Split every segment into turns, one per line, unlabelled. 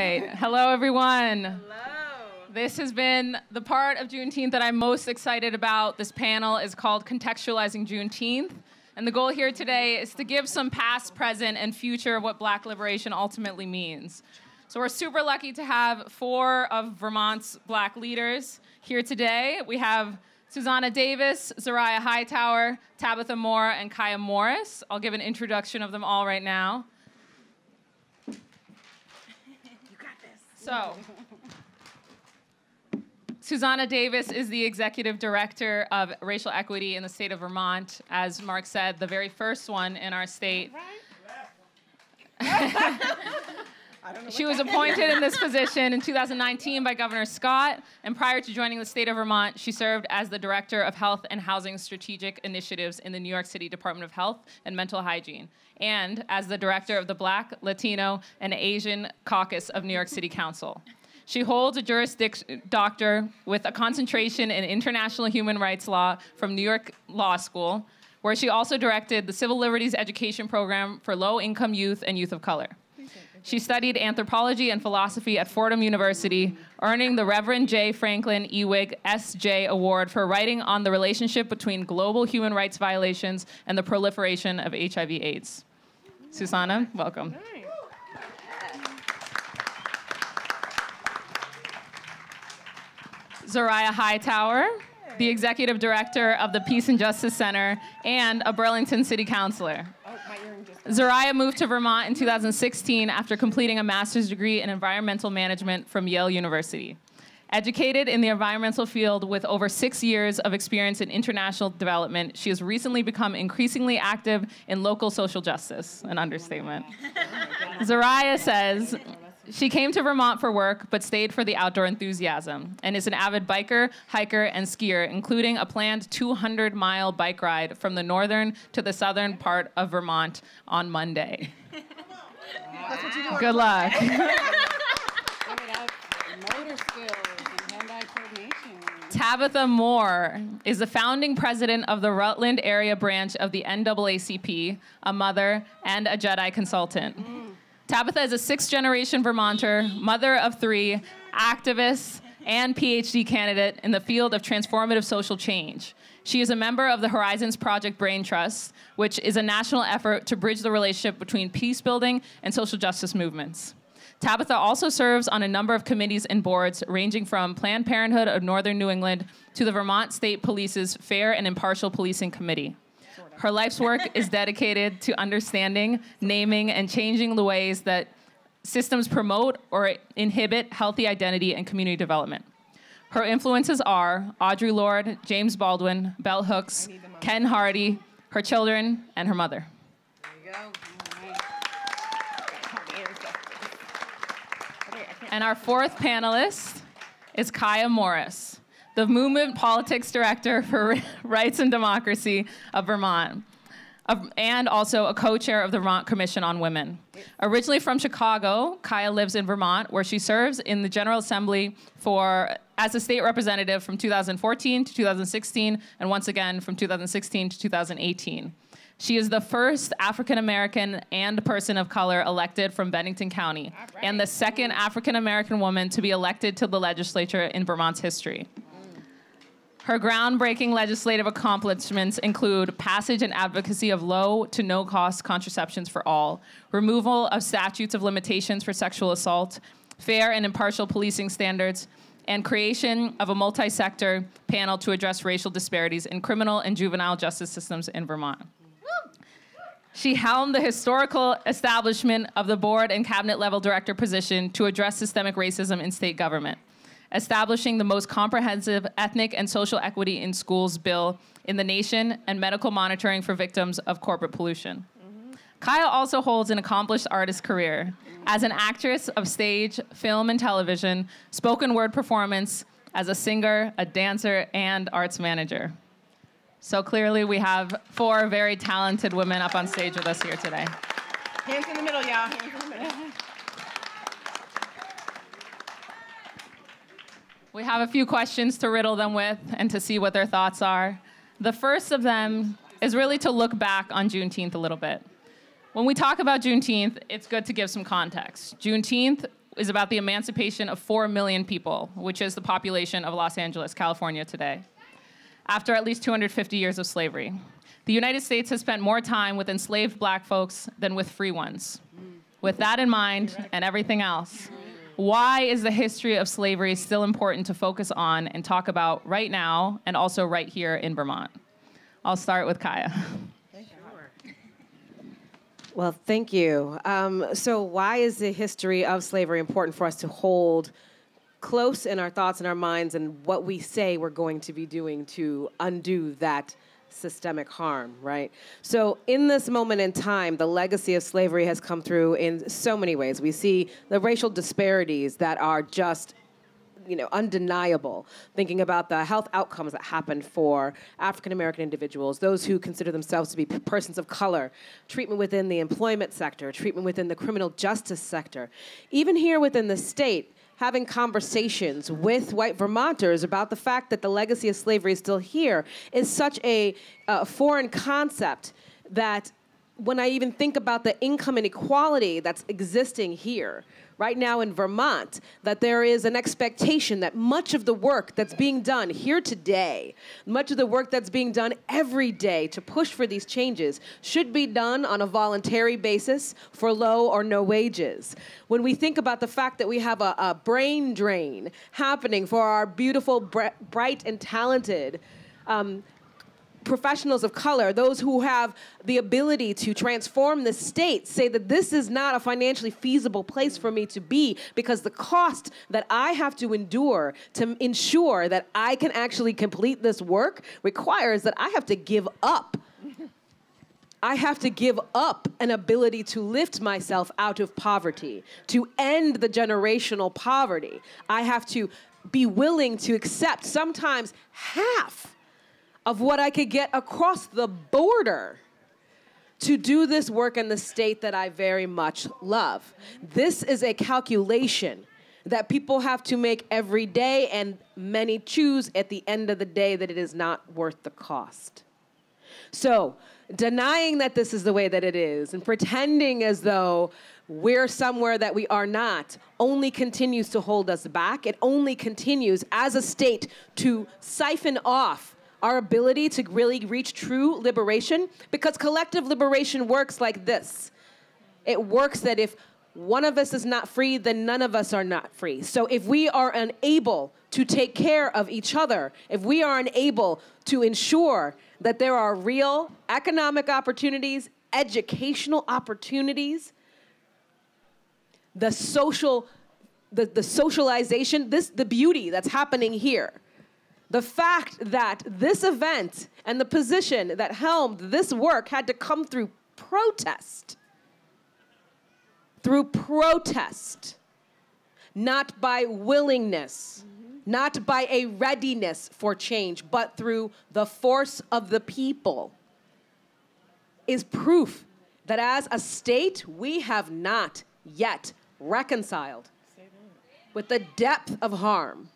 right. Hello, everyone.
Hello.
This has been the part of Juneteenth that I'm most excited about. This panel is called Contextualizing Juneteenth. And the goal here today is to give some past, present, and future of what black liberation ultimately means. So we're super lucky to have four of Vermont's black leaders here today. We have Xusana Davis, Zoraya Hightower, Tabitha Moore, and Kiah Morris. I'll give an introduction of them all right now.
You got this.
So, Xusana Davis is the executive director of racial equity in the state of Vermont. As Mark said, the very first one in our state.
Know
She was appointed in this position in 2019 by Governor Scott, and prior to joining the state of Vermont, she served as the Director of Health and Housing Strategic Initiatives in the New York City Department of Health and Mental Hygiene, and as the Director of the Black, Latino, and Asian Caucus of New York City Council. She holds a Juris Doctor with a concentration in international human rights law from New York Law School, where she also directed the Civil Liberties Education Program for low income youth and youth of color. She studied anthropology and philosophy at Fordham University, earning the Reverend J. Franklin Ewing S.J. Award for writing on the relationship between global human rights violations and the proliferation of HIV/AIDS. Xusana, welcome. Zoraya Hightower, the executive director of the Peace and Justice Center and a Burlington City Councilor.
My earring just.
Zoraya moved to Vermont in 2016 after completing a master's degree in environmental management from Yale University. Educated in the environmental field with over six years of experience in international development, she has recently become increasingly active in local social justice, an understatement. Zoraya says she came to Vermont for work, but stayed for the outdoor enthusiasm, and is an avid biker, hiker, and skier, including a planned 200 mile bike ride from the northern to the southern part of Vermont on Monday.
That's what you do.
Good luck.
Give it up. Motor skills and hand-eye coordination.
Tabitha Moore is the founding president of the Rutland area branch of the NAACP, a mother and a Jedi consultant. Mm. Tabitha is a sixth generation Vermonter, mother of three, activist, and PhD candidate in the field of transformative social change. She is a member of the Horizons Project Brain Trust, which is a national effort to bridge the relationship between peace building and social justice movements. Tabitha also serves on a number of committees and boards, ranging from Planned Parenthood of Northern New England to the Vermont State Police's Fair and Impartial Policing Committee. Her life's work is dedicated to understanding, naming, and changing the ways that systems promote or inhibit healthy identity and community development. Her influences are Audre Lorde, James Baldwin, Bell Hooks,
need them all.
Ken Hardy, her children, and her mother.
There you go.
All right.
My earring's just- Okay, I can't.
And our fourth panelist is Kiah Morris, the Movement Politics Director for Rights and Democracy of Vermont, and also a co chair of the Vermont Commission on Women. Originally from Chicago, Kiah lives in Vermont, where she serves in the General Assembly for as a state representative from 2014 to 2016, and once again from 2016 to 2018. She is the first African American and person of color elected from Bennington County, and the second African American woman to be elected to the legislature in Vermont's history. Her groundbreaking legislative accomplishments include passage and advocacy of low to no cost contraceptions for all, removal of statutes of limitations for sexual assault, fair and impartial policing standards, and creation of a multi sector panel to address racial disparities in criminal and juvenile justice systems in Vermont. She helmed the historical establishment of the board and cabinet level director position to address systemic racism in state government, establishing the most comprehensive ethnic and social equity in schools bill in the nation and medical monitoring for victims of corporate pollution. Kiah also holds an accomplished artist career as an actress of stage, film, and television, spoken word performance, as a singer, a dancer, and arts manager. So clearly, we have four very talented women up on stage with us here today.
Hands in the middle, y'all. Hands in the middle.
We have a few questions to riddle them with and to see what their thoughts are. The first of them is really to look back on Juneteenth a little bit. When we talk about Juneteenth, it's good to give some context. Juneteenth is about the emancipation of 4 million people, which is the population of Los Angeles, California today, after at least 250 years of slavery. The United States has spent more time with enslaved black folks than with free ones. With that in mind and everything else, why is the history of slavery still important to focus on and talk about right now and also right here in Vermont? I'll start with Kiah.
Well, thank you. Um, so, why is the history of slavery important for us to hold close in our thoughts and our minds and what we say we're going to be doing to undo that systemic harm, right? So, in this moment in time, the legacy of slavery has come through in so many ways. We see the racial disparities that are just you know, undeniable, thinking about the health outcomes that happen for African American individuals, those who consider themselves to be persons of color, treatment within the employment sector, treatment within the criminal justice sector. Even here within the state, having conversations with white Vermonters about the fact that the legacy of slavery is still here is such a uh, foreign concept that when I even think about the income inequality that's existing here, right now in Vermont that there is an expectation that much of the work that's being done here today, much of the work that's being done every day to push for these changes, should be done on a voluntary basis for low or no wages. When we think about the fact that we have a, a brain drain happening for our beautiful, bright, and talented um, professionals of color, those who have the ability to transform the state, say that this is not a financially feasible place for me to be because the cost that I have to endure to ensure that I can actually complete this work requires that I have to give up. I have to give up an ability to lift myself out of poverty, to end the generational poverty. I have to be willing to accept sometimes half of what I could get across the border to do this work in the state that I very much love. This is a calculation that people have to make every day, and many choose at the end of the day that it is not worth the cost. So, denying that this is the way that it is and pretending as though we're somewhere that we are not only continues to hold us back. It only continues as a state to siphon off our ability to really reach true liberation because collective liberation works like this it works that if one of us is not free, then none of us are not free. So if we are unable to take care of each other, if we are unable to ensure that there are real economic opportunities, educational opportunities, the social the, the socialization, this the beauty that's happening here the fact that this event and the position that helmed this work had to come through protest. Through protest, not by willingness, not by a readiness for change, but through the force of the people, is proof that as a state, we have not yet reconciled with the depth of harm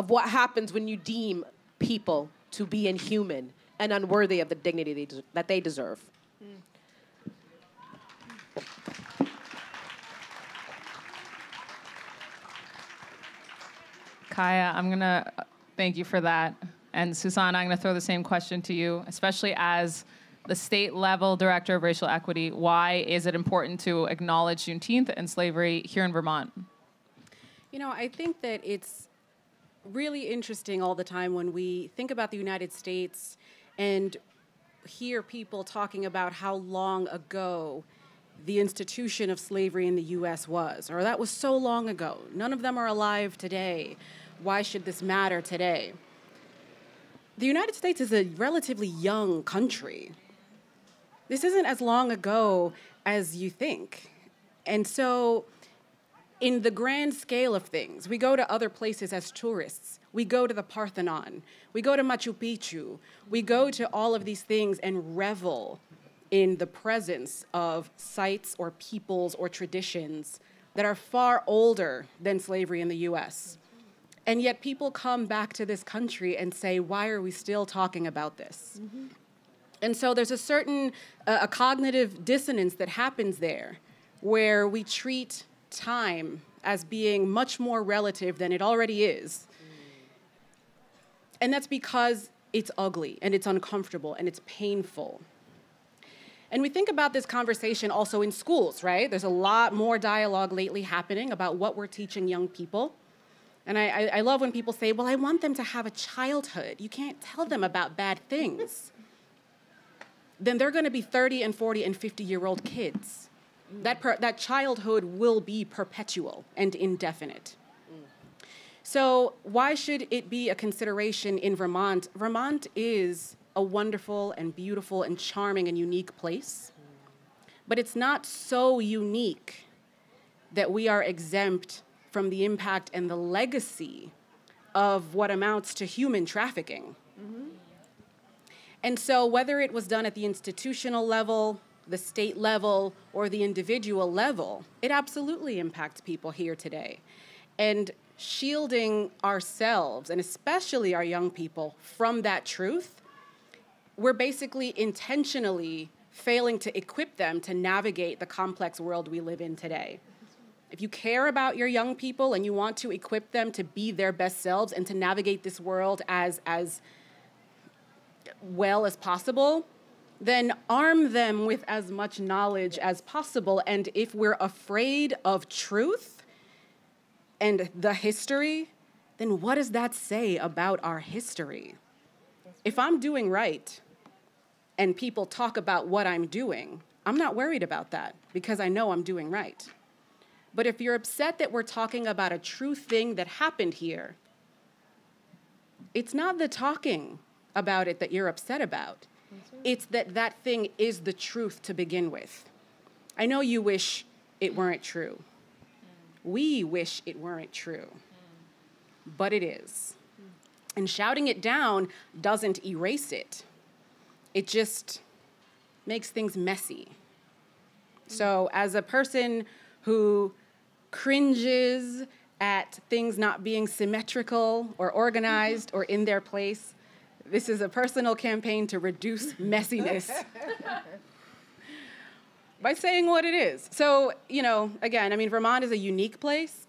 of what happens when you deem people to be inhuman and unworthy of the dignity they des- that they deserve.
Kiah, I'm going to uh, thank you for that. And Xusana, I'm going to throw the same question to you, especially as the state level director of racial equity. Why is it important to acknowledge Juneteenth and slavery here in Vermont?
You know, I think that it's really interesting all the time when we think about the United States and hear people talking about how long ago the institution of slavery in the US was, or that was so long ago. None of them are alive today. Why should this matter today? The United States is a relatively young country. This isn't as long ago as you think. And so in the grand scale of things, we go to other places as tourists. We go to the Parthenon. We go to Machu Picchu. We go to all of these things and revel in the presence of sites or peoples or traditions that are far older than slavery in the US. And yet people come back to this country and say, why are we still talking about this? Mm-hmm. And so there's a certain uh, a cognitive dissonance that happens there where we treat time as being much more relative than it already is. And that's because it's ugly and it's uncomfortable and it's painful. And we think about this conversation also in schools, right? There's a lot more dialogue lately happening about what we're teaching young people. And I, I, I, love when people say, well, I want them to have a childhood. You can't tell them about bad things. then they're going to be 30 and 40 and 50 year old kids. That, per, that childhood will be perpetual and indefinite. So, why should it be a consideration in Vermont? Vermont is a wonderful and beautiful and charming and unique place, but it's not so unique that we are exempt from the impact and the legacy of what amounts to human trafficking. Mm-hmm. And so, whether it was done at the institutional level, the state level, or the individual level, it absolutely impacts people here today. And shielding ourselves, and especially our young people, from that truth, we're basically intentionally failing to equip them to navigate the complex world we live in today. If you care about your young people and you want to equip them to be their best selves and to navigate this world as, as well as possible, then arm them with as much knowledge as possible. And if we're afraid of truth and the history, then what does that say about our history? If I'm doing right and people talk about what I'm doing, I'm not worried about that because I know I'm doing right. But if you're upset that we're talking about a true thing that happened here, it's not the talking about it that you're upset about. It's that that thing is the truth to begin with. I know you wish it weren't true. We wish it weren't true. But it is. And shouting it down doesn't erase it, it just makes things messy. So, as a person who cringes at things not being symmetrical or organized or in their place. This is a personal campaign to reduce messiness by saying what it is. So, you know, again, I mean, Vermont is a unique place,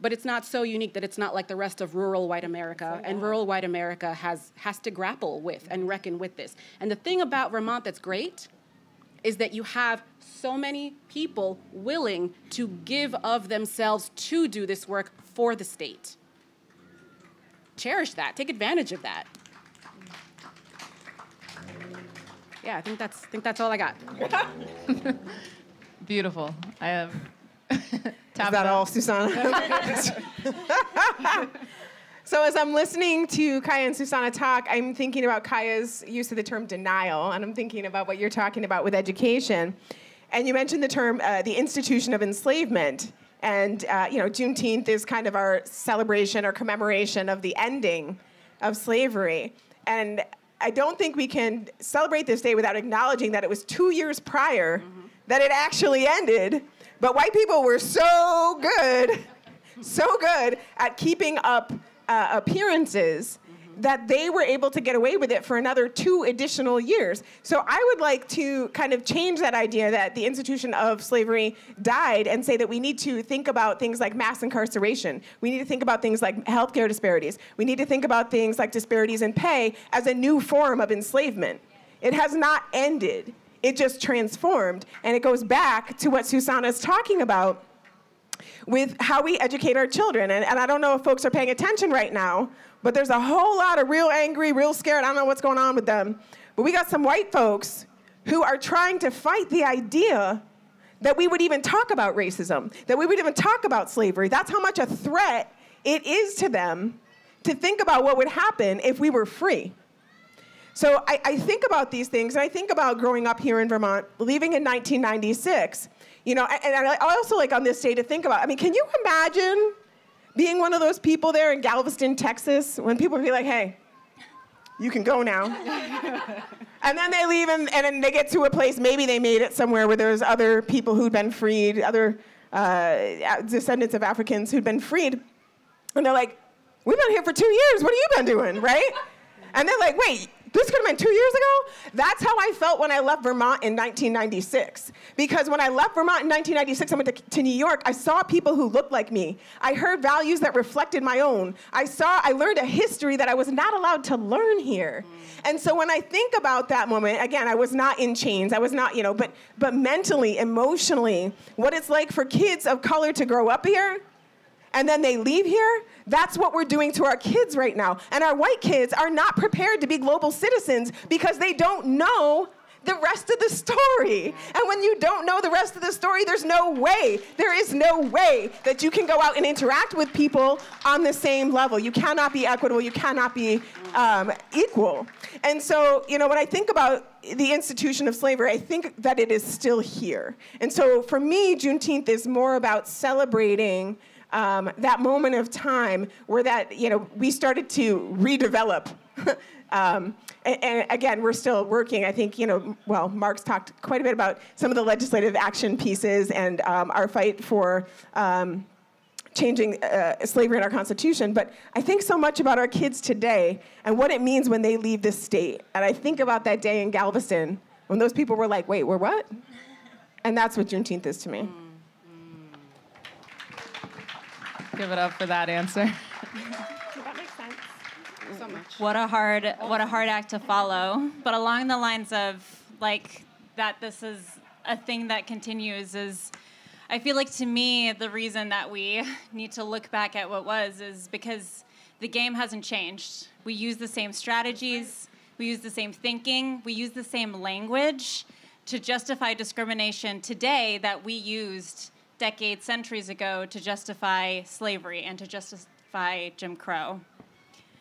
but it's not so unique that it's not like the rest of rural white America. And rural white America has, has to grapple with and reckon with this. And the thing about Vermont that's great is that you have so many people willing to give of themselves to do this work for the state. Cherish that, take advantage of that. Yeah, I think that's I think that's all I got.
Beautiful. I have
Is that all, Xusana? So as I'm listening to Kiah and Xusana talk, I'm thinking about Kiah's use of the term denial, and I'm thinking about what you're talking about with education. And you mentioned the term uh, the institution of enslavement. And uh, you know, Juneteenth is kind of our celebration or commemoration of the ending of slavery. And I don't think we can celebrate this day without acknowledging that it was two years prior mm-hmm. that it actually ended. But white people were so good, so good at keeping up uh, appearances that they were able to get away with it for another two additional years. So I would like to kind of change that idea that the institution of slavery died and say that we need to think about things like mass incarceration. We need to think about things like healthcare disparities. We need to think about things like disparities in pay as a new form of enslavement. It has not ended. It just transformed. And it goes back to what Xusana is talking about with how we educate our children. And, and I don't know if folks are paying attention right now, but there's a whole lot of real angry, real scared, I don't know what's going on with them. But we got some white folks who are trying to fight the idea that we would even talk about racism, that we would even talk about slavery. That's how much a threat it is to them to think about what would happen if we were free. So I, I, think about these things, and I think about growing up here in Vermont, leaving in 1996, you know, and, and I also like on this day to think about. I mean, can you imagine being one of those people there in Galveston, Texas, when people would be like, "Hey, you can go now," and then they leave and, and then they get to a place. Maybe they made it somewhere where there's other people who'd been freed, other uh, descendants of Africans who'd been freed, and they're like, "We've been here for two years. What have you been doing?" Right? And they're like, "Wait." This could have been two years ago. That's how I felt when I left Vermont in 1996. Because when I left Vermont in 1996, I went to, to New York. I saw people who looked like me. I heard values that reflected my own. I saw, I learned a history that I was not allowed to learn here. And so when I think about that moment, again, I was not in chains. I was not, you know, but but mentally, emotionally, what it's like for kids of color to grow up here and then they leave here, that's what we're doing to our kids right now. And our white kids are not prepared to be global citizens because they don't know the rest of the story. And when you don't know the rest of the story, there's no way, there is no way that you can go out and interact with people on the same level. You cannot be equitable, you cannot be um, equal. And so, you know, when I think about the institution of slavery, I think that it is still here. And so for me, Juneteenth is more about celebrating um, that moment of time where that, you know, we started to redevelop. um, and, and, again, we're still working. I think, you know, well, Mark's talked quite a bit about some of the legislative action pieces and um, our fight for um, changing uh, slavery in our Constitution. But I think so much about our kids today and what it means when they leave this state. And I think about that day in Galveston when those people were like, wait, we're what? And that's what Juneteenth is to me.
Give it up for that answer.
that makes sense.
So much.
What a hard what a hard act to follow. But along the lines of like that this is a thing that continues is I feel like to me the reason that we need to look back at what was is because the game hasn't changed. We use the same strategies, we use the same thinking, we use the same language to justify discrimination today that we used decades, centuries ago to justify slavery and to justify Jim Crow.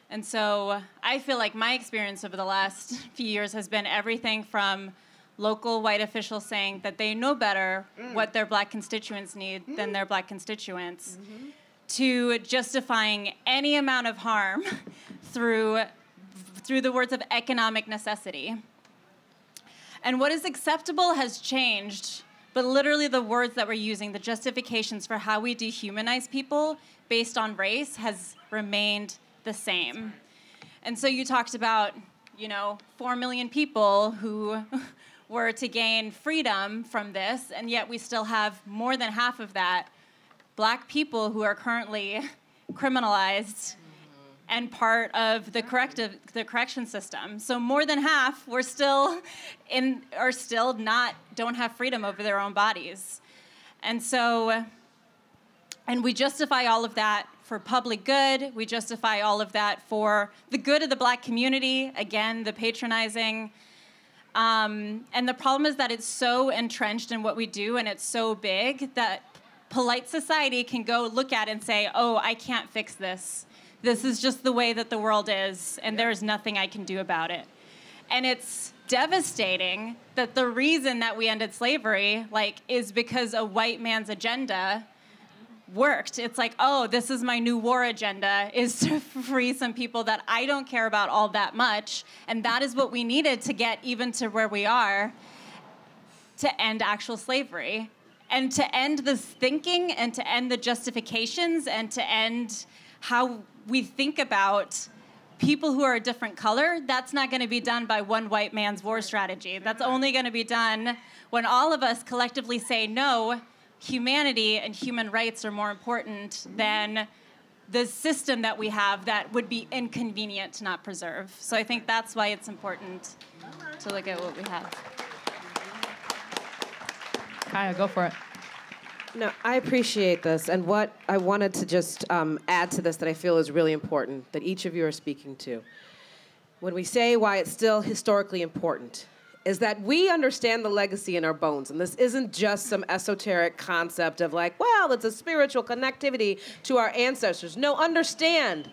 And so I feel like my experience over the last few years has been everything from local white officials saying that they know better mm. what their black constituents need mm. than their black constituents mm-hmm. to justifying any amount of harm through through the words of economic necessity. And what is acceptable has changed but literally the words that we're using, the justifications for how we dehumanize people based on race has remained the same. And so you talked about, you know, 4 million people who were to gain freedom from this, and yet we still have more than half of that black people who are currently criminalized and part of the corrective the correction system. So more than half were still in are still not don't have freedom over their own bodies. And so and we justify all of that for public good. We justify all of that for the good of the black community. Again, the patronizing. Um, and the problem is that it's so entrenched in what we do and it's so big that polite society can go look at and say, oh, I can't fix this this is just the way that the world is, and there is nothing I can do about it. And it's devastating that the reason that we ended slavery, like, is because a white man's agenda worked. It's like, oh, this is my new war agenda is to free some people that I don't care about all that much, and that is what we needed to get even to where we are to end actual slavery and to end this thinking and to end the justifications and to end how we think about people who are a different color, that's not going to be done by one white man's war strategy. That's only going to be done when all of us collectively say, no, humanity and human rights are more important than the system that we have that would be inconvenient to not preserve. So I think that's why it's important to look at what we have.
Kiah, go for it.
No, I appreciate this. And what I wanted to just um, add to this that I feel is really important that each of you are speaking to. When we say why it's still historically important, is that we understand the legacy in our bones. And this isn't just some esoteric concept of like, well, it's a spiritual connectivity to our ancestors. No, understand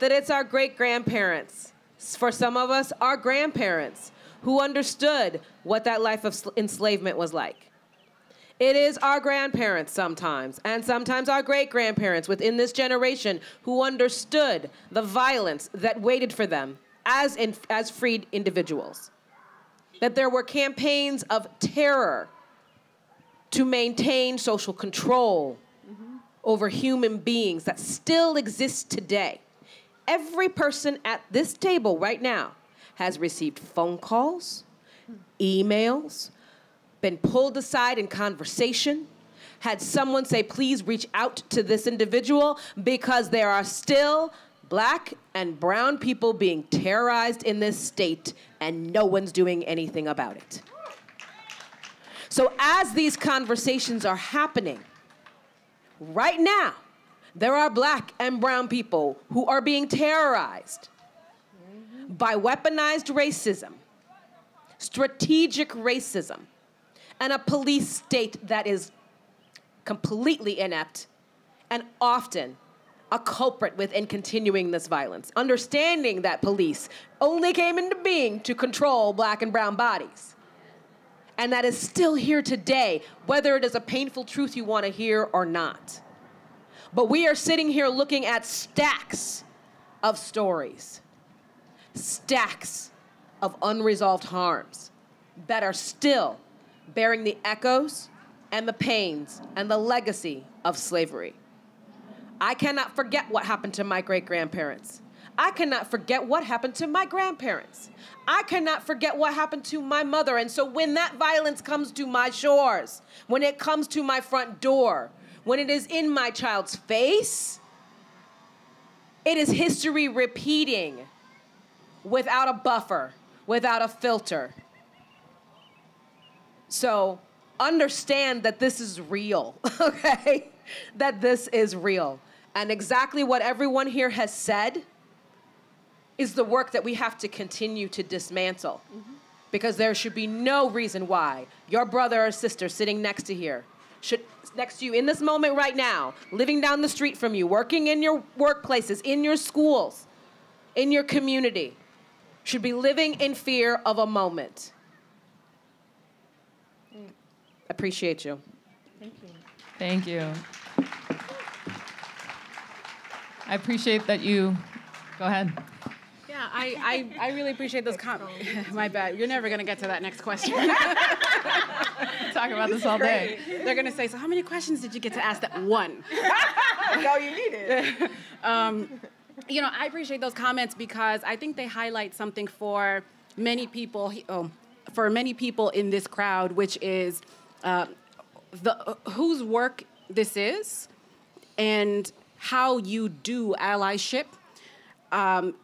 that it's our great grandparents. For some of us, our grandparents who understood what that life of enslavement was like it is our grandparents sometimes, and sometimes our great grandparents within this generation who understood the violence that waited for them as, in, as freed individuals. That there were campaigns of terror to maintain social control mm-hmm. over human beings that still exist today. Every person at this table right now has received phone calls, emails, been pulled aside in conversation, had someone say, please reach out to this individual because there are still black and brown people being terrorized in this state and no one's doing anything about it. So, as these conversations are happening, right now, there are black and brown people who are being terrorized by weaponized racism, strategic racism, and a police state that is completely inept and often a culprit within continuing this violence. Understanding that police only came into being to control black and brown bodies. And that is still here today, whether it is a painful truth you want to hear or not. But we are sitting here looking at stacks of stories, stacks of unresolved harms that are still bearing the echoes and the pains and the legacy of slavery. I cannot forget what happened to my great grandparents. I cannot forget what happened to my grandparents. I cannot forget what happened to my mother. And so when that violence comes to my shores, when it comes to my front door, when it is in my child's face, it is history repeating without a buffer, without a filter. So understand that this is real, okay? that this is real. And exactly what everyone here has said is the work that we have to continue to dismantle. Mm-hmm. Because there should be no reason why your brother or sister sitting next to here should next to you in this moment right now, living down the street from you, working in your workplaces, in your schools, in your community, should be living in fear of a moment. Appreciate you.
Thank you. Thank you. I appreciate that you. Go ahead.
Yeah, I, I, I really appreciate those comments. My bad. You're never going to get to that next question.
Talk about this all day.
They're going to say, so how many questions did you get to ask that one?
That's all you needed.
um, you know, I appreciate those comments because I think they highlight something for many people, oh, for many people in this crowd, which is the whose work this is and how you do allyship. Um,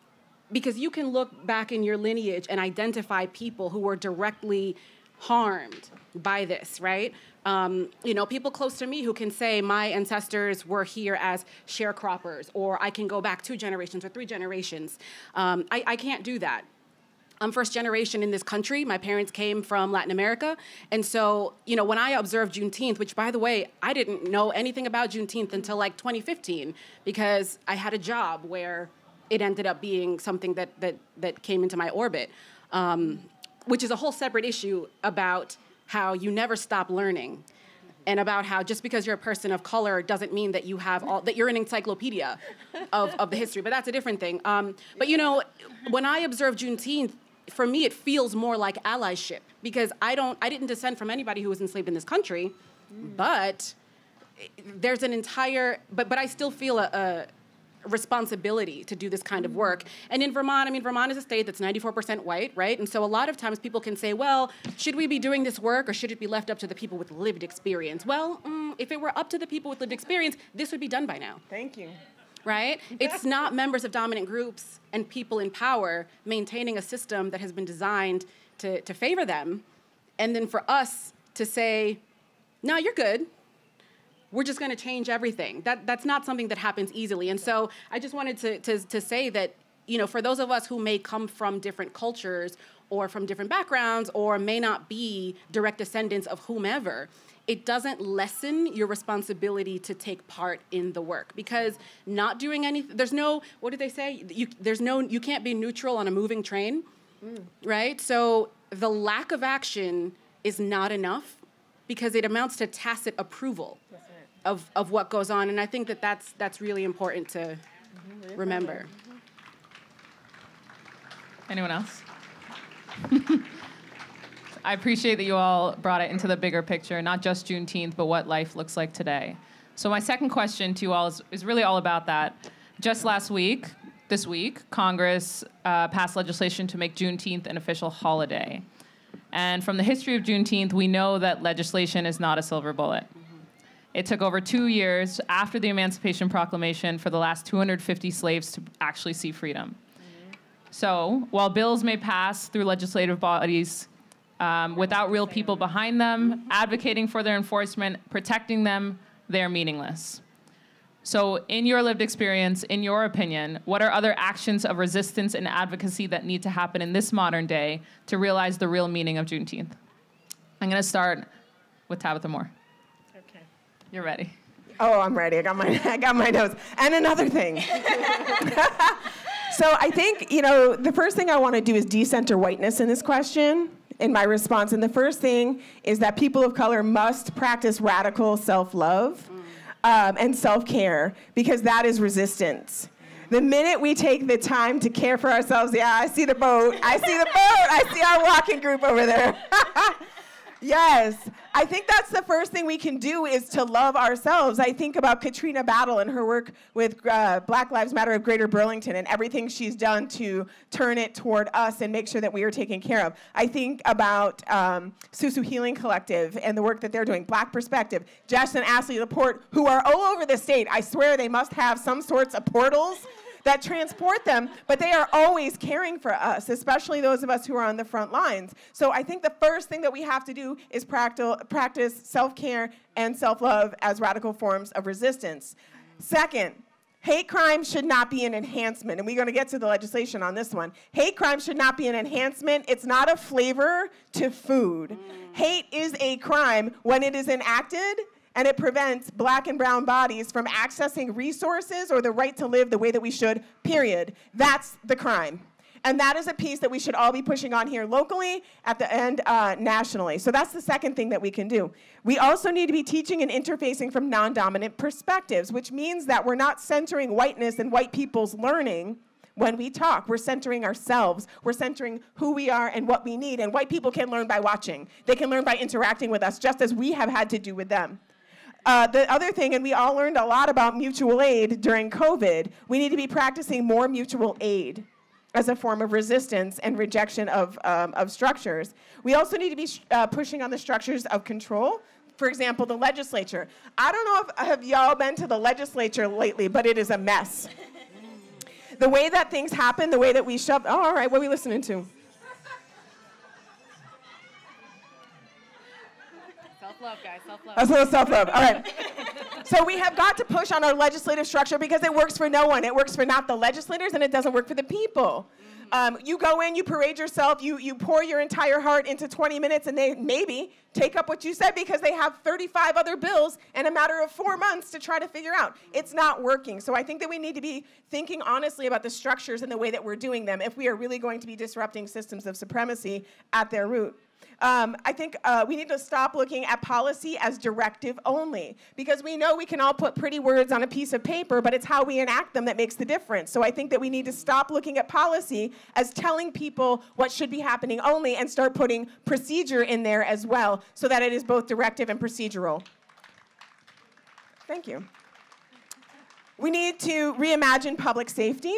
because you can look back in your lineage and identify people who were directly harmed by this, right? Um, you know, people close to me who can say my ancestors were here as sharecroppers, or I can go back two generations or three generations. Um, I, I can't do that. I'm first generation in this country. My parents came from Latin America. And so, you know, when I observed Juneteenth, which by the way, I didn't know anything about Juneteenth until like 2015 because I had a job where it ended up being something that, that, that came into my orbit, um, which is a whole separate issue about how you never stop learning and about how just because you're a person of color doesn't mean that you have all that you're an encyclopedia of, of the history but that's a different thing um, but you know when i observed juneteenth for me, it feels more like allyship because I don't, I didn't descend from anybody who was enslaved in this country, mm. but there's an entire, but but I still feel a, a responsibility to do this kind of work. And in Vermont, I mean, Vermont is a state that's 94% white, right? And so a lot of times people can say, well, should we be doing this work or should it be left up to the people with lived experience? Well, mm, if it were up to the people with lived experience, this would be done by now.
Thank you
right? it's not members of dominant groups and people in power maintaining a system that has been designed to, to favor them. And then for us to say, no, you're good. We're just going to change everything. That, that's not something that happens easily. And so I just wanted to, to, to say that, you know, for those of us who may come from different cultures or from different backgrounds or may not be direct descendants of whomever, it doesn't lessen your responsibility to take part in the work because not doing anything there's no what did they say you there's no you can't be neutral on a moving train mm. right so the lack of action is not enough because it amounts to tacit approval of, of what goes on and i think that that's that's really important to mm-hmm. remember mm-hmm.
anyone else I appreciate that you all brought it into the bigger picture, not just Juneteenth, but what life looks like today. So, my second question to you all is, is really all about that. Just last week, this week, Congress uh, passed legislation to make Juneteenth an official holiday. And from the history of Juneteenth, we know that legislation is not a silver bullet. It took over two years after the Emancipation Proclamation for the last 250 slaves to actually see freedom. So, while bills may pass through legislative bodies um, without real people behind them, advocating for their enforcement, protecting them, they're meaningless. So, in your lived experience, in your opinion, what are other actions of resistance and advocacy that need to happen in this modern day to realize the real meaning of Juneteenth? I'm going to start with Tabitha Moore.
Okay.
You're ready.
Oh, I'm ready. I got my I got my notes. And another thing. so I think, you know, the first thing I want to do is decenter whiteness in this question in my response. And the first thing is that people of color must practice radical self-love um, and self-care because that is resistance. The minute we take the time to care for ourselves, yeah, I see the boat. I see the boat. I see our walking group over there. Yes, I think that's the first thing we can do is to love ourselves. I think about Katrina Battle and her work with uh, Black Lives Matter of Greater Burlington and everything she's done to turn it toward us and make sure that we are taken care of. I think about um, Susu Healing Collective and the work that they're doing, Black Perspective, Jess and Ashley Laporte, who are all over the state. I swear they must have some sorts of portals that transport them, but they are always caring for us, especially those of us who are on the front lines. So I think the first thing that we have to do is practice self care and self love as radical forms of resistance. Second, Hate crime should not be an enhancement, and we're going to get to the legislation on this one. Hate crime should not be an enhancement. It's not a flavor to food. Mm. Hate is a crime when it is enacted and it prevents black and brown bodies from accessing resources or the right to live the way that we should, period. That's the crime. And that is a piece that we should all be pushing on here locally, at the end uh, nationally. So that's the second thing that we can do. We also need to be teaching and interfacing from non dominant perspectives, which means that we're not centering whiteness and white people's learning when we talk. We're centering ourselves. We're centering who we are and what we need. And white people can learn by watching, they can learn by interacting with us, just as we have had to do with them. Uh, the other thing, and we all learned a lot about mutual aid during COVID, we need to be practicing more mutual aid as a form of resistance and rejection of, um, of structures. We also need to be uh, pushing on the structures of control. For example, the legislature. I don't know if have y'all been to the legislature lately, but it is a mess. the way that things happen, the way that we shove. Oh, all right, what are we listening to?
Self-love, guys. Self-love.
That's a little self-love. All right. so we have got to push on our legislative structure because it works for no one. It works for not the legislators, and it doesn't work for the people. Um, you go in, you parade yourself, you, you pour your entire heart into 20 minutes, and they maybe take up what you said because they have 35 other bills in a matter of four months to try to figure out. It's not working. So I think that we need to be thinking honestly about the structures and the way that we're doing them if we are really going to be disrupting systems of supremacy at their root. Um, I think uh, we need to stop looking at policy as directive only because we know we can all put pretty words on a piece of paper, but it's how we enact them that makes the difference. So I think that we need to stop looking at policy as telling people what should be happening only and start putting procedure in there as well so that it is both directive and procedural. Thank you. We need to reimagine public safety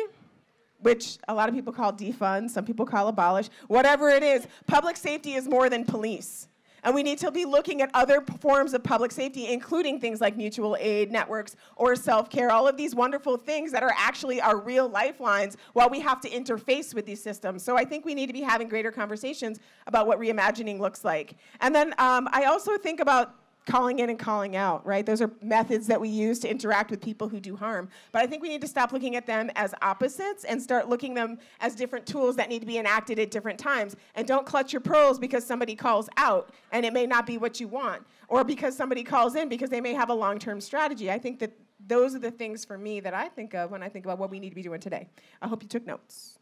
which a lot of people call defund, some people call abolish, whatever it is, public safety is more than police. And we need to be looking at other forms of public safety, including things like mutual aid networks or self care, all of these wonderful things that are actually our real lifelines while we have to interface with these systems. So I think we need to be having greater conversations about what reimagining looks like. And then um, I also think about calling in and calling out, right? Those are methods that we use to interact with people who do harm. But I think we need to stop looking at them as opposites and start looking them as different tools that need to be enacted at different times. And don't clutch your pearls because somebody calls out and it may not be what you want, or because somebody calls in because they may have a long-term strategy. I think that those are the things for me that I think of when I think about what we need to be doing today. I hope you took notes.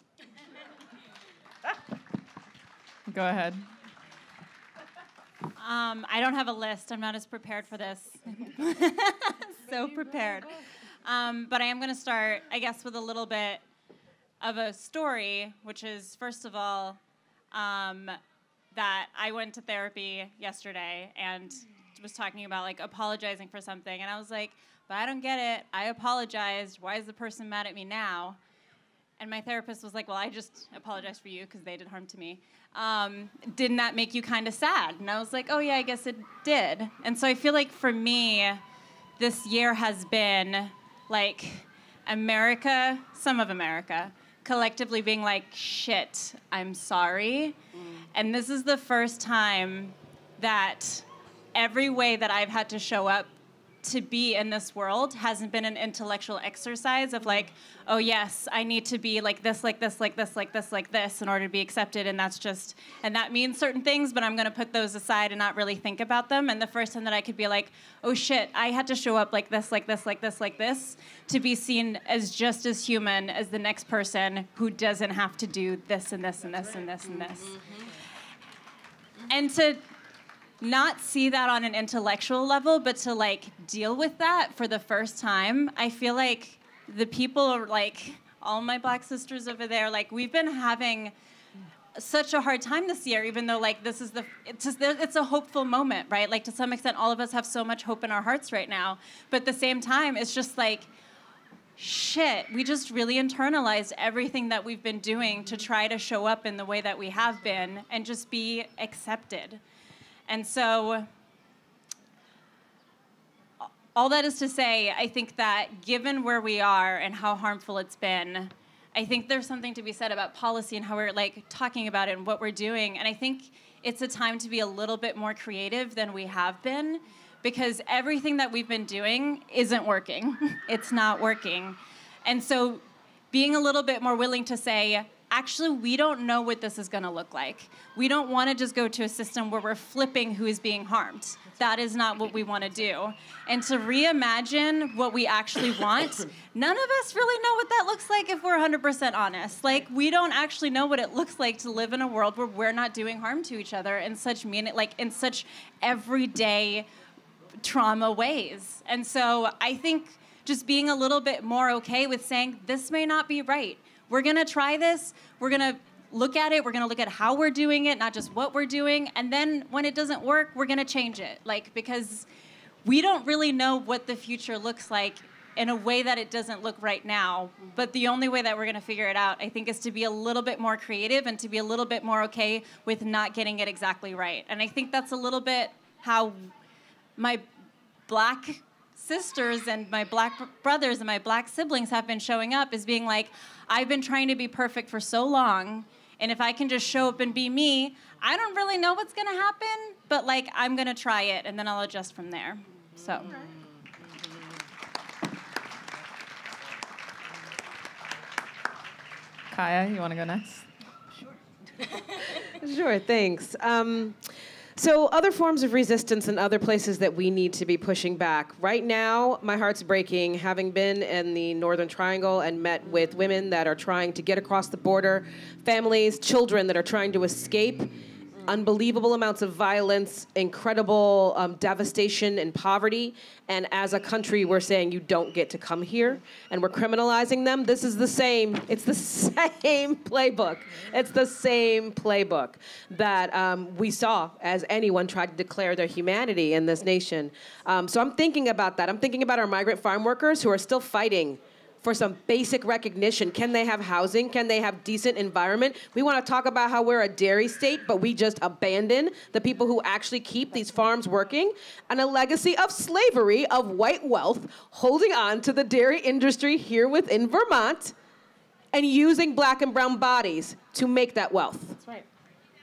Go ahead.
Um, I don't have a list. I'm not as prepared for this. so prepared. Um, but I am going to start, I guess, with a little bit of a story, which is, first of all, um, that I went to therapy yesterday and was talking about like apologizing for something. And I was like, but I don't get it. I apologized. Why is the person mad at me now? And my therapist was like, Well, I just apologize for you because they did harm to me. Um, didn't that make you kind of sad? And I was like, Oh, yeah, I guess it did. And so I feel like for me, this year has been like America, some of America, collectively being like, Shit, I'm sorry. Mm. And this is the first time that every way that I've had to show up to be in this world hasn't been an intellectual exercise of like, oh yes, I need to be like this, like this, like this, like this, like this in order to be accepted, and that's just, and that means certain things, but I'm gonna put those aside and not really think about them. And the first time that I could be like, oh shit, I had to show up like this, like this, like this, like this, to be seen as just as human as the next person who doesn't have to do this and this and this and this and this. And this and to not see that on an intellectual level, but to like deal with that for the first time, I feel like the people are like all my black sisters over there, like we've been having such a hard time this year, even though like this is the it's just, it's a hopeful moment, right? Like to some extent, all of us have so much hope in our hearts right now, but at the same time, it's just like shit, we just really internalized everything that we've been doing to try to show up in the way that we have been and just be accepted. And so, all that is to say, I think that given where we are and how harmful it's been, I think there's something to be said about policy and how we're like talking about it and what we're doing. And I think it's a time to be a little bit more creative than we have been because everything that we've been doing isn't working. it's not working. And so being a little bit more willing to say, actually, we don't know what this is going to look like. We don't want to just go to a system where we're flipping who is being harmed. That is not what we want to do. And to reimagine what we actually want, none of us really know what that looks like if we're 100% honest. Like, we don't actually know what it looks like to live in a world where we're not doing harm to each other in such mean, like in such everyday trauma ways. And so I think just being a little bit more okay with saying this may not be right we're going to try this. We're going to look at it. We're going to look at how we're doing it, not just what we're doing. And then when it doesn't work, we're going to change it. Like, because we don't really know what the future looks like in a way that it doesn't look right now. Mm-hmm. But the only way that we're going to figure it out, I think, is to be a little bit more creative and to be a little bit more okay with not getting it exactly right. And I think that's a little bit how my black sisters and my black brothers and my black siblings have been showing up is being like, I've been trying to be perfect for so long. And if I can just show up and be me, I don't really know what's gonna happen, but like I'm gonna try it and then I'll adjust from there. So.
Kiah, you wanna go next?
Sure. sure, thanks. Um, so, other forms of resistance and other places that we need to be pushing back. Right now, my heart's breaking having been in the Northern Triangle and met with women that are trying to get across the border, families, children that are trying to escape unbelievable amounts of violence, incredible um, devastation and poverty. And as a country, we're saying you don't get to come here, and we're criminalizing them. This is the same. It's the same playbook. It's the same playbook that um, we saw as anyone tried to declare their humanity in this nation. Um, so I'm thinking about that. I'm thinking about our migrant farm workers who are still fighting for some basic recognition. Can they have housing? Can they have decent environment? We want to talk about how we're a dairy state, but we just abandon the people who actually keep these farms working, and a legacy of slavery of white wealth holding on to the dairy industry here within Vermont and using black and brown bodies to make that wealth.
That's right.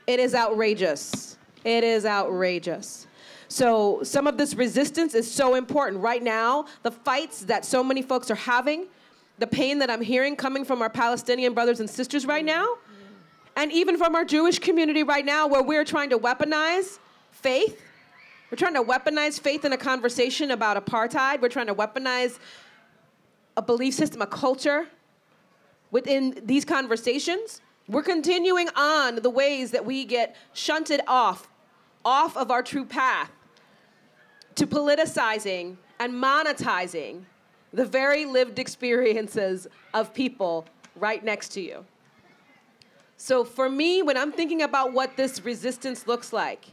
It is outrageous. It is outrageous. So, some of this resistance is so important. Right now, the fights that so many folks are having the pain that I'm hearing coming from our Palestinian brothers and sisters right now, and even from our Jewish community right now, where we're trying to weaponize faith. We're trying to weaponize faith in a conversation about apartheid. We're trying to weaponize a belief system, a culture within these conversations. We're continuing on the ways that we get shunted off, off of our true path to politicizing and monetizing the very lived experiences of people right next to you. So for me, when I'm thinking about what this resistance looks like,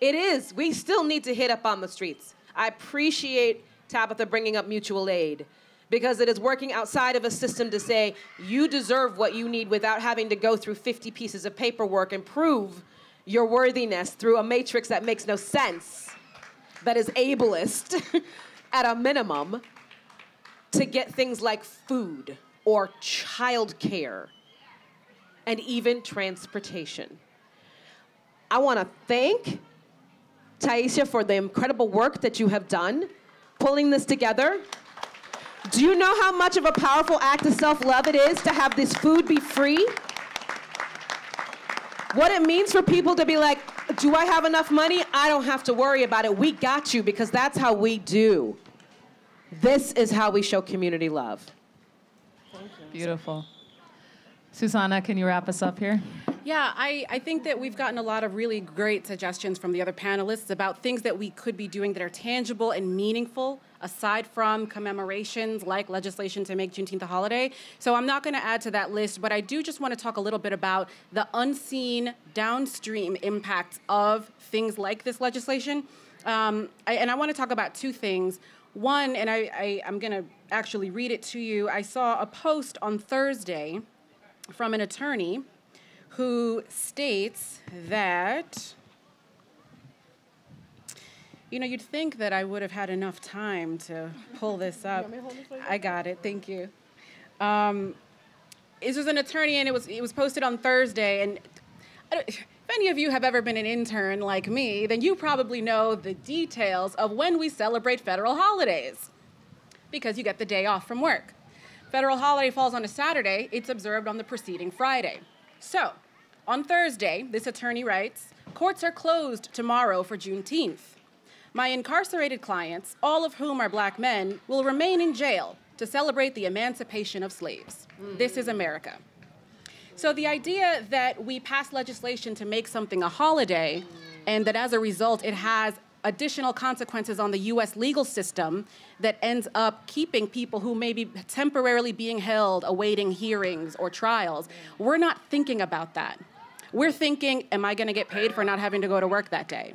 it is, we still need to hit up on the streets. I appreciate Tabitha bringing up mutual aid because it is working outside of a system to say you deserve what you need without having to go through 50 pieces of paperwork and prove your worthiness through a matrix that makes no sense, that is ableist at a minimum, to get things like food or childcare and even transportation. I want to thank Taisha for the incredible work that you have done pulling this together. Do you know how much of a powerful act of self love it is to have this food be free? What it means for people to be like, do I have enough money? I don't have to worry about it. We got you because that's how we do. This is how we show community love.
Beautiful. Xusana, can you wrap us up here?
Yeah, I, I think that we've gotten a lot of really great suggestions from the other panelists about things that we could be doing that are tangible and meaningful aside from commemorations like legislation to make Juneteenth a holiday. So I'm not going to add to that list, but I do just want to talk a little bit about the unseen downstream impacts of things like this legislation. Um, I, and I want to talk about two things. One, and I, I, I'm going to actually read it to you. I saw a post on Thursday from an attorney who states that you know, you'd think that I would have had enough time to pull this up. I got it. Thank you. Um, this was an attorney, and it was it was posted on Thursday. And if any of you have ever been an intern like me, then you probably know the details of when we celebrate federal holidays, because you get the day off from work. Federal holiday falls on a Saturday. It's observed on the preceding Friday. So, on Thursday, this attorney writes, courts are closed tomorrow for Juneteenth. My incarcerated clients, all of whom are black men, will remain in jail to celebrate the emancipation of slaves. Mm. This is America. So the idea that we pass legislation to make something a holiday and that as a result it has additional consequences on the US legal system that ends up keeping people who may be temporarily being held awaiting hearings or trials. We're not thinking about that. We're thinking, am I going to get paid for not having to go to work that day?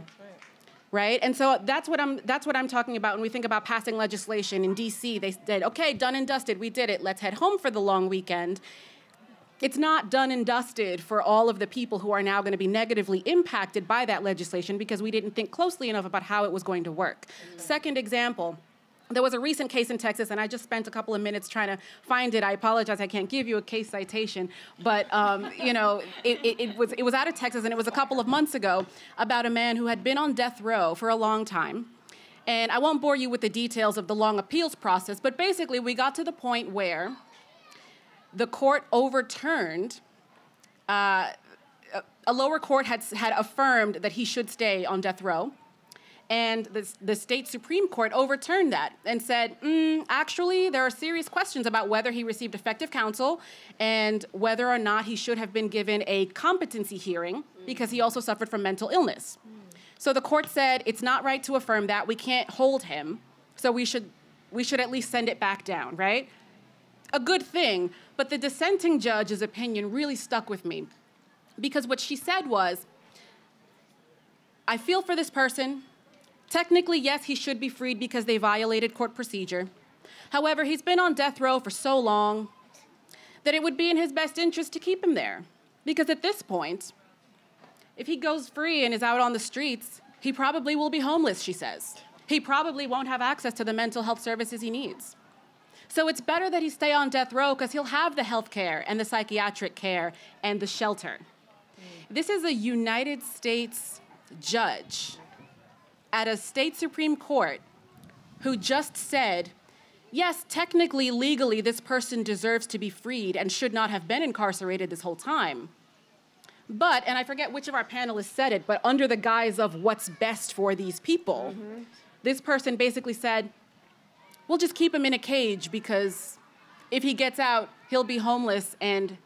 right? And so that's what I'm that's what I'm talking about when we think about passing legislation in DC. They said, "Okay, done and dusted. We did it. Let's head home for the long weekend." It's not done and dusted for all of the people who are now going to be negatively impacted by that legislation because we didn't think closely enough about how it was going to work. Mm-hmm. Second example, there was a recent case in Texas, and I just spent a couple of minutes trying to find it. I apologize, I can't give you a case citation, but um, you know, it, it, it, was it was out of Texas, and it was a couple of months ago about a man who had been on death row for a long time. And I won't bore you with the details of the long appeals process, but basically, we got to the point where the court overturned. Uh, a lower court had, had affirmed that he should stay on death row and the, the state Supreme Court overturned that and said, mm, actually, there are serious questions about whether he received effective counsel and whether or not he should have been given a competency hearing because he also suffered from mental illness. So the court said it's not right to affirm that. We can't hold him. So we should, we should at least send it back down, right? A good thing. But the dissenting judge's opinion really stuck with me because what she said was, I feel for this person. Technically, yes, he should be freed because they violated court procedure. However, he's been on death row for so long that it would be in his best interest to keep him there. Because at this point, if he goes free and is out on the streets, he probably will be homeless, she says. He probably won't have access to the mental health services he needs. So it's better that he stay on death row because he'll have the health care and the psychiatric care and the shelter. This is a United States judge at a state Supreme Court who just said, yes, technically, legally, this person deserves to be freed and should not have been incarcerated this whole time. But, and I forget which of our panelists said it, but under the guise of what's best for these people, mm-hmm. this person basically said, we'll just keep him in a cage because if he gets out, he'll be homeless and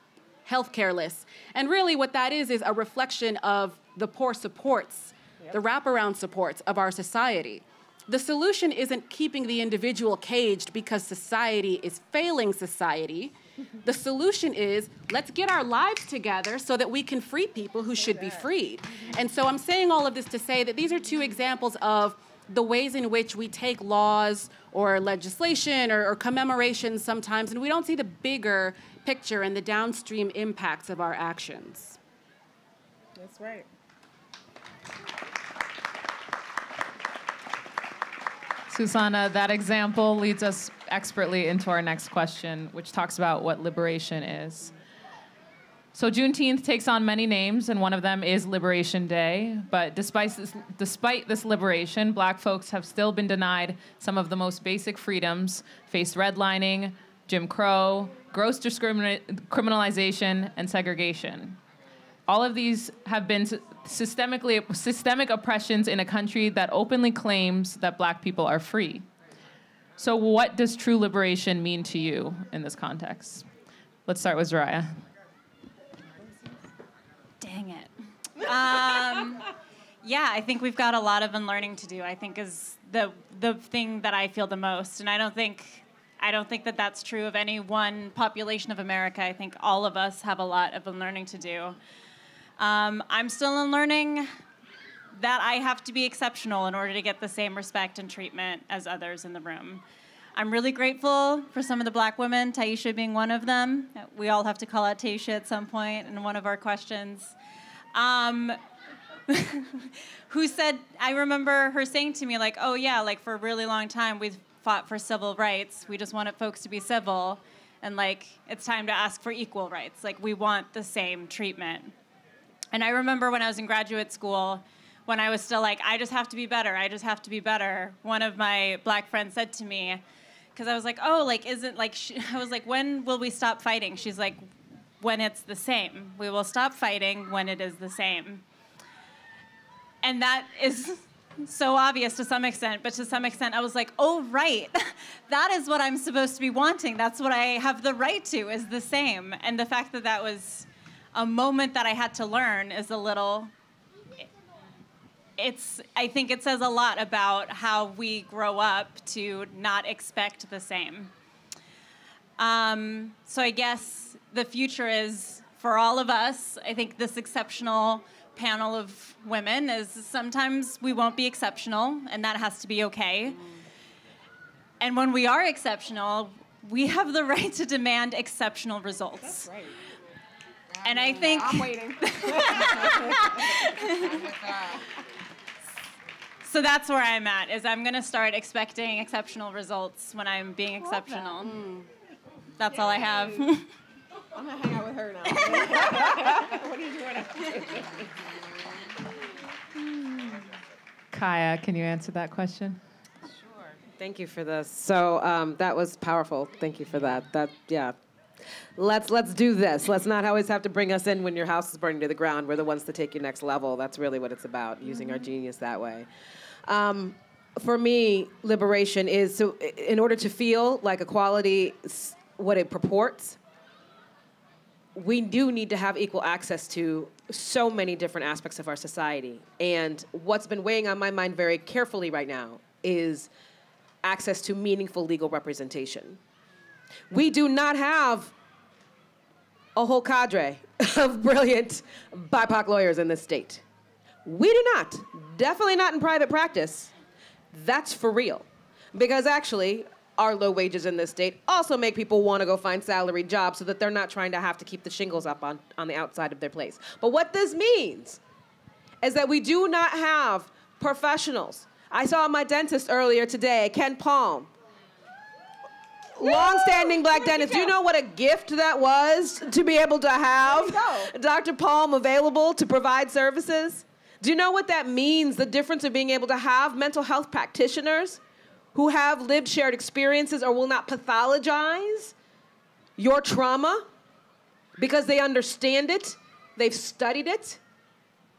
health careless. And really, what that is, is a reflection of the poor supports the wraparound supports of our society. The solution isn't keeping the individual caged because society is failing society. The solution is let's get our lives together so that we can free people who should be freed. And so I'm saying all of this to say that these are two examples of the ways in which we take laws or legislation or, or commemorations sometimes, and we don't see the bigger picture and the downstream impacts of our actions.
That's right.
Xusana, that example leads us expertly into our next question, which talks about what liberation is. So Juneteenth takes on many names, and one of them is Liberation Day. But despite this, despite this liberation, black folks have still been denied some of the most basic freedoms, faced redlining, Jim Crow, gross criminalization, and segregation. All of these have been systemically, systemic oppressions in a country that openly claims that black people are free. So, what does true liberation mean to you in this context? Let's start with Zoraya.
Dang it. Um, yeah, I think we've got a lot of unlearning to do. I think is the the thing that I feel the most, and I don't think I don't think that that's true of any one population of America. I think all of us have a lot of unlearning to do. Um, I'm still unlearning that I have to be exceptional in order to get the same respect and treatment as others in the room. I'm really grateful for some of the black women, Taisha being one of them. We all have to call out Taisha at some point in one of our questions. Um, who said, I remember her saying to me, like, oh, yeah, like for a really long time, we've fought for civil rights. We just wanted folks to be civil. And like, it's time to ask for equal rights. Like, we want the same treatment. And I remember when I was in graduate school, when I was still like, I just have to be better, I just have to be better, one of my black friends said to me, because I was like, oh, like, isn't like, sh-? I was like, when will we stop fighting? She's like, when it's the same. We will stop fighting when it is the same. And that is so obvious to some extent, but to some extent, I was like, oh, right. that is what I'm supposed to be wanting. That's what I have the right to, is the same. And the fact that that was a moment that I had to learn is a little. It's. I think it says a lot about how we grow up to not expect the same. Um, so I guess the future is for all of us. I think this exceptional panel of women is sometimes we won't be exceptional, and that has to be okay. And when we are exceptional, we have the right to demand exceptional results.
That's right.
And I think
I'm waiting.
so that's where I'm at. Is I'm gonna start expecting exceptional results when I'm being exceptional. That's all I have.
I'm gonna hang out with her now. what are you doing?
Kiah, can you answer that question? Sure.
Thank you for this. So um, that was powerful. Thank you for that. That yeah. Let's let's do this. Let's not always have to bring us in when your house is burning to the ground. We're the ones to take you next level. That's really what it's about. Using our genius that way. Um, for me, liberation is so. In order to feel like equality, what it purports, we do need to have equal access to so many different aspects of our society. And what's been weighing on my mind very carefully right now is access to meaningful legal representation. We do not have a whole cadre of brilliant BIPOC lawyers in this state. We do not. Definitely not in private practice. That's for real. Because actually, our low wages in this state also make people want to go find salaried jobs so that they're not trying to have to keep the shingles up on, on the outside of their place. But what this means is that we do not have professionals. I saw my dentist earlier today, Ken Palm. Long-standing black dentist. Do you know what a gift that was to be able to have Dr. Palm available to provide services? Do you know what that means? The difference of being able to have mental health practitioners who have lived shared experiences or will not pathologize your trauma because they understand it, they've studied it,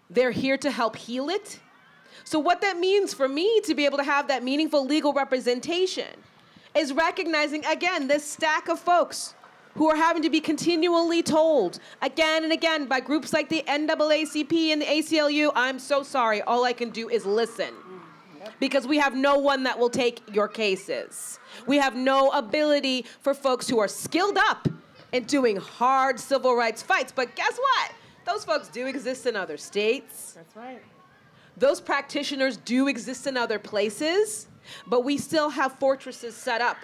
they're here to help heal it. So, what that means for me to be able to have that meaningful legal representation is recognizing, again, this stack of folks who are having to be continually told again and again by groups like the NAACP and the ACLU, I'm so sorry, all I can do is listen. Because we have no one that will take your cases. We have no ability for folks who are skilled up in doing hard civil rights fights. But guess what? Those folks do exist in other states.
That's right.
Those practitioners do exist in other places, but we still have fortresses set up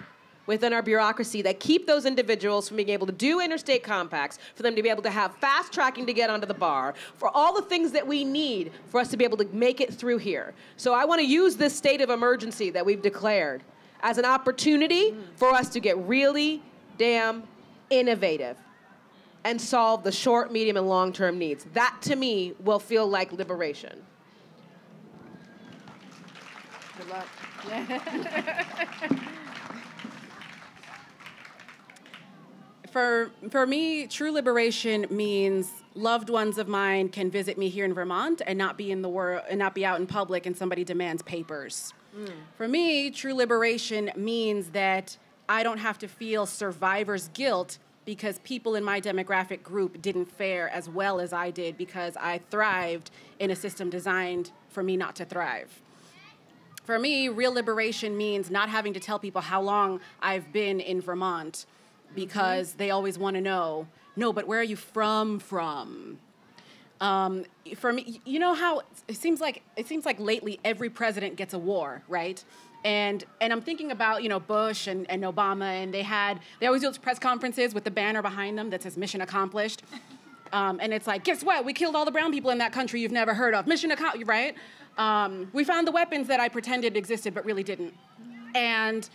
within our bureaucracy that keep those individuals from being able to do interstate compacts, for them to be able to have fast tracking to get onto the bar, for all the things that we need for us to be able to make it through here. So I want to use this state of emergency that we've declared as an opportunity for us to get really damn innovative and solve the short, medium, and long term needs. That to me will feel like liberation.
Good luck. for for me, true liberation means loved ones of mine can visit me here in Vermont and not be in the world and not be out in public and somebody demands papers. Mm. For me, true liberation means that I don't have to feel survivor's guilt because people in my demographic group didn't fare as well as I did because I thrived in a system designed for me not to thrive. For me, real liberation means not having to tell people how long I've been in Vermont because they always want to know, no, but where are you from from? Um, for me, you know how it seems like it seems like lately every president gets a war, right? And and I'm thinking about you know Bush and, and Obama, and they had they always do those press conferences with the banner behind them that says "Mission Accomplished," um, and it's like, guess what? We killed all the brown people in that country you've never heard of. Mission accomplished, right? Um, we found the weapons that I pretended existed but really didn't, and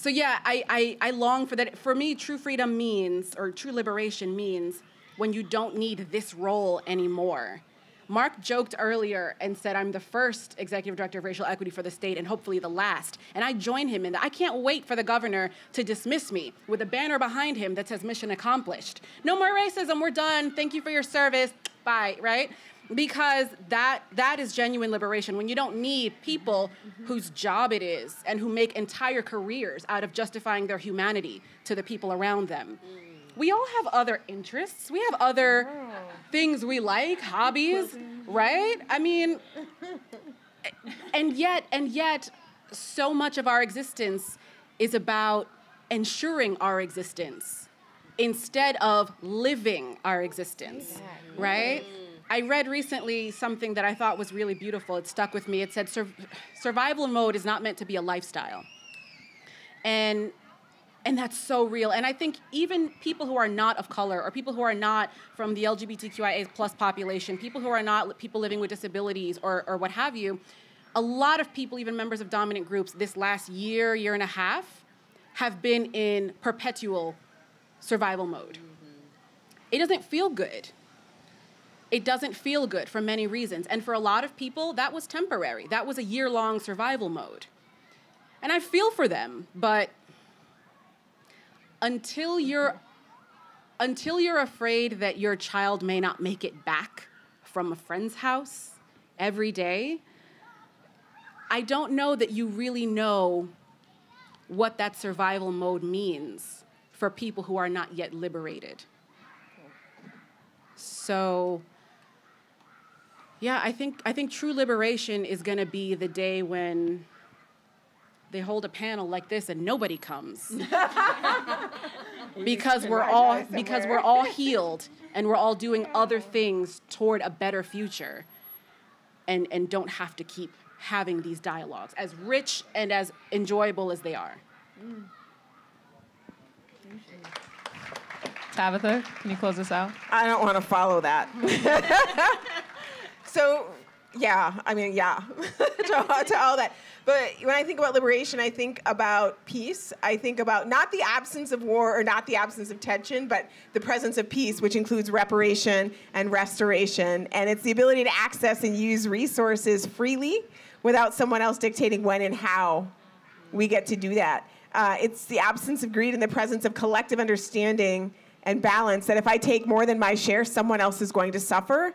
so yeah, I, I I long for that. For me, true freedom means or true liberation means when you don't need this role anymore. Mark joked earlier and said, I'm the first executive director of racial equity for the state and hopefully the last. And I join him in that. I can't wait for the governor to dismiss me with a banner behind him that says mission accomplished. No more racism, we're done. Thank you for your service. Bye, right? Because that that is genuine liberation when you don't need people mm-hmm. whose job it is and who make entire careers out of justifying their humanity to the people around them. Mm we all have other interests. We have other things we like, hobbies, right? I mean, and yet, and yet, so much of our existence is about ensuring our existence instead of living our existence, right? I read recently something that I thought was really beautiful. It stuck with me. It said Sur- survival mode is not meant to be a lifestyle. And and that's so real and i think even people who are not of color or people who are not from the lgbtqia plus population people who are not people living with disabilities or, or what have you a lot of people even members of dominant groups this last year year and a half have been in perpetual survival mode mm-hmm. it doesn't feel good it doesn't feel good for many reasons. And for a lot of people that was temporary. That was a year long survival mode. And i feel for them but until you're until you're afraid that your child may not make it back from a friend's house every day, I don't know that you really know what that survival mode means for people who are not yet liberated. So yeah, I think I think true liberation is going to be the day when they hold a panel like this and nobody comes. Because we're all because we're all healed and we're all doing other things toward a better future and and don't have to keep having these dialogues as rich and as enjoyable as they are.
Tabitha can you close us out?
I don't want to follow that so yeah i mean yeah to, to all that but when I think about liberation, I think about peace. I think about not the absence of war or not the absence of tension, but the presence of peace, which includes reparation and restoration. And it's the ability to access and use resources freely without someone else dictating when and how we get to do that. Uh, it's the absence of greed and the presence of collective understanding and balance that if I take more than my share, someone else is going to suffer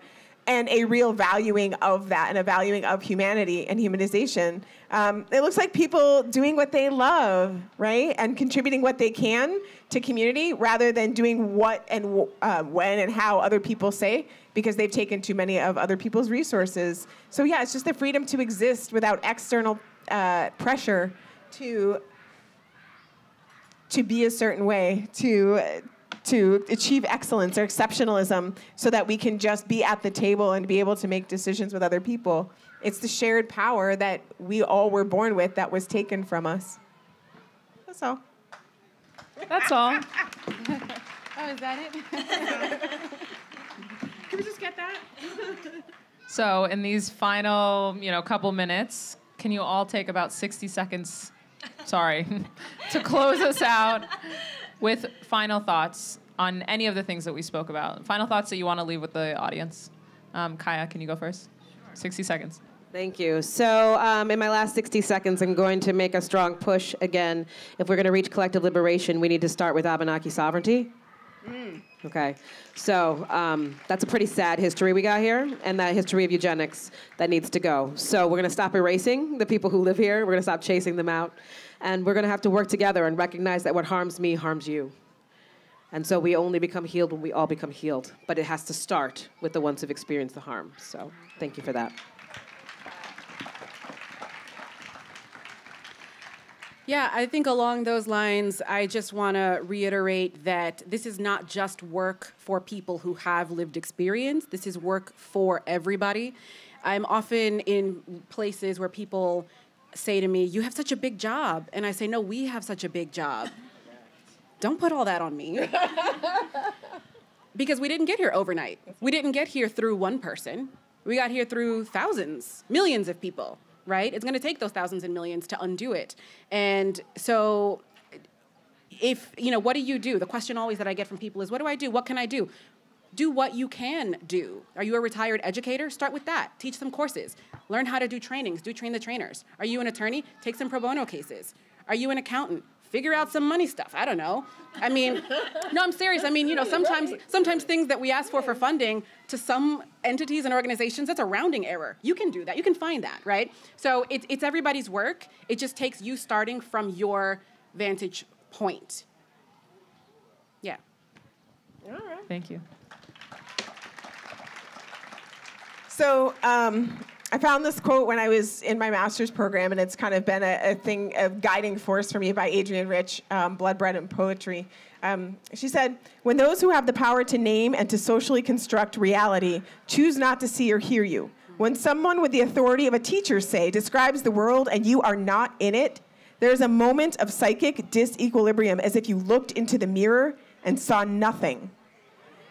and a real valuing of that and a valuing of humanity and humanization. Um, it looks like people doing what they love, right? And contributing what they can to community rather than doing what and uh, when and how other people say because they've taken too many of other people's resources. So, yeah, it's just the freedom to exist without external uh, pressure to. To be a certain way, to to achieve excellence or exceptionalism so that we can just be at the table and be able to make decisions with other people. It's the shared power that we all were born with that was taken from us. That's all.
That's all.
Oh, is that it?
Can we just get that?
So, in these final, you know, couple minutes, can you all take about 60 seconds, sorry, to close us out with final thoughts on any of the things that we spoke about? Final thoughts that you want to leave with the audience. Um, Kiah, can you go first? 60 seconds.
Thank you. So, um, in my last 60 seconds, I'm going to make a strong push again. If we're going to reach collective liberation, we need to start with Abenaki sovereignty. Okay, so um, that's a pretty sad history we got here, and that history of eugenics that needs to go. So we're gonna stop erasing the people who live here. We're gonna stop chasing them out, and we're gonna have to work together and recognize that what harms me harms you. And so we only become healed when we all become healed. But it has to start with the ones who've experienced the harm. So thank you for that.
Yeah, I think along those lines, I just want to reiterate that this is not just work for people who have lived experience, this is work for everybody. I'm often in places where people say to me, You have such a big job. And I say, No, we have such a big job. Don't put all that on me. because we didn't get here overnight. We didn't get here through one person. We got here through thousands, millions of people, right? It's going to take those thousands and millions to undo it. And so if, you know, what do you do? The question always that I get from people is, what do I do? What can I do? Do what you can do. Are you a retired educator? Start with that. Teach some courses. Learn how to do trainings. Do train the trainers. Are you an attorney? Take some pro bono cases. Are you an accountant? Figure out some money stuff. I don't know. I mean, no, I'm serious. I mean, you know, sometimes sometimes things that we ask for for funding to some entities and organizations, that's a rounding error. You can do that. You can find that, right? So it's it's everybody's work. It just takes you starting from your vantage point. Yeah. All right.
Thank you.
So um, I found this quote when I was in my master's program, and it's kind of been a, a thing, a guiding force for me by Adrienne Rich, um, Blood, Bread, and Poetry. Um, she said, When those who have the power to name and to socially construct reality choose not to see or hear you, when someone with the authority of a teacher, say, describes the world and you are not in it, there is a moment of psychic disequilibrium as if you looked into the mirror and saw nothing.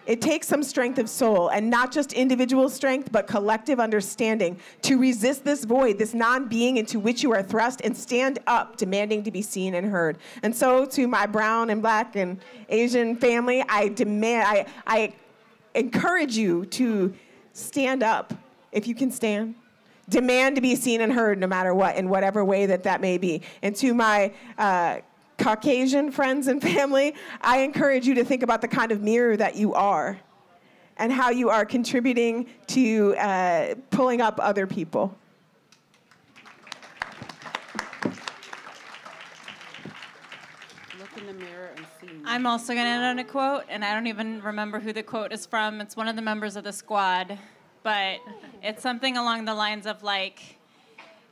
It takes some strength of soul, and not just individual strength, but collective understanding to resist this void, this non being into which you are thrust, and stand up, demanding to be seen and heard. And so, to my brown and black and Asian family, I demand, I, I encourage you to stand up if you can stand. Demand to be seen and heard no matter what, in whatever way that that may be. And to my uh, Caucasian friends and family, I encourage you to think about the kind of mirror that you are and how you are contributing to uh, pulling up other people.
Look in the mirror and see.
I'm also going to end on a quote, and I don't even remember who the quote is from. It's one of the members of the squad, but it's something along the lines of like,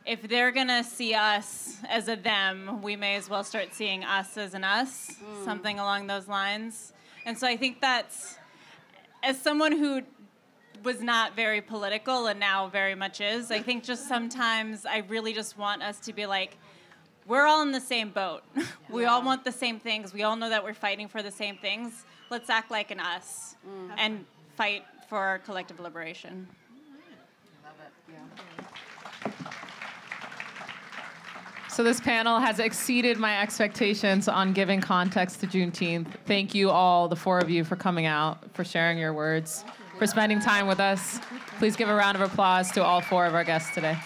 if they're going to see us as a them, we may as well start seeing us as an us, mm. something along those lines. And so I think that's, as someone who was not very political and now very much is, I think just sometimes I really just want us to be like, we're all in the same boat. we all want the same things. We all know that we're fighting for the same things. Let's act like an us mm. and fight for our collective liberation.
So this panel has exceeded my expectations on giving context to Juneteenth. Thank you all, the four of you, for coming out, for sharing your words, for spending time with us. Please give a round of applause to all four of our guests today.